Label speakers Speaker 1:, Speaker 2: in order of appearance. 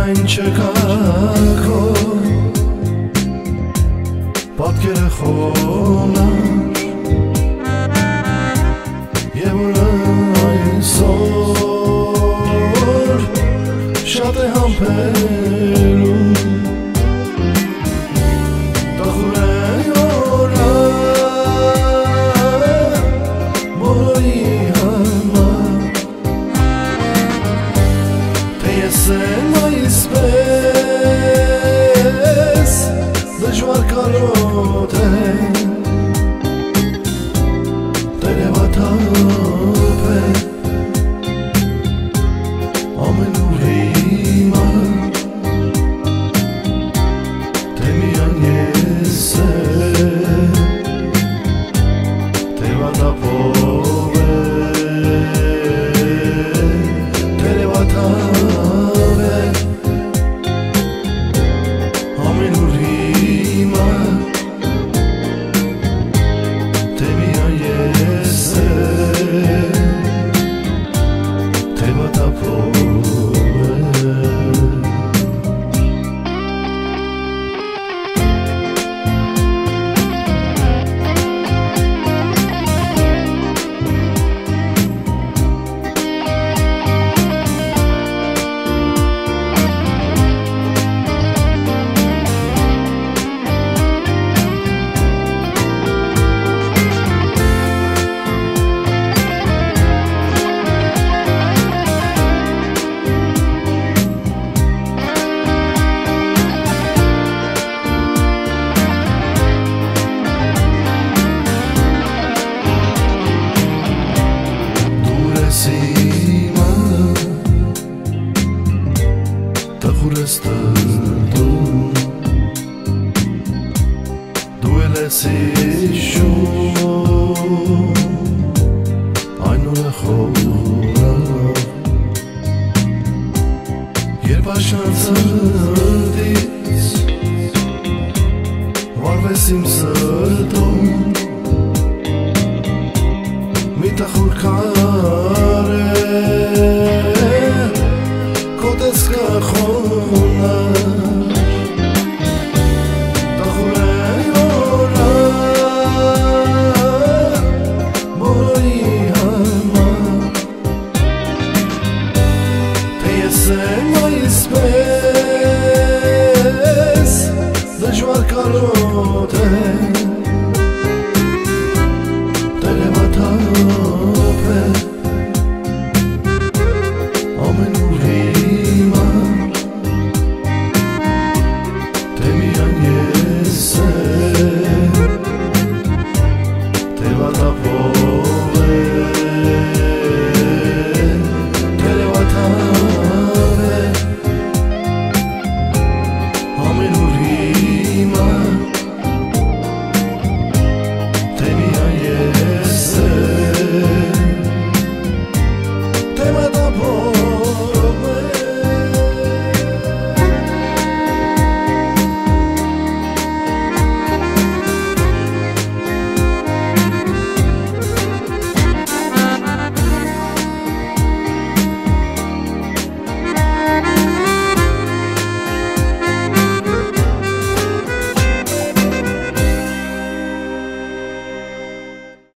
Speaker 1: այն չկա քո պատկերը խոնար որ այսօր շատ է համբերում տխուր է օրա բոլորի համար թե ես եմ karo Դուր ես իմը Տխուր ես տրդում Դու էլ ես իշում Այն օրը խորա Երբ աշան ծրդից Վարվես իմ սրտում մի տխուր քար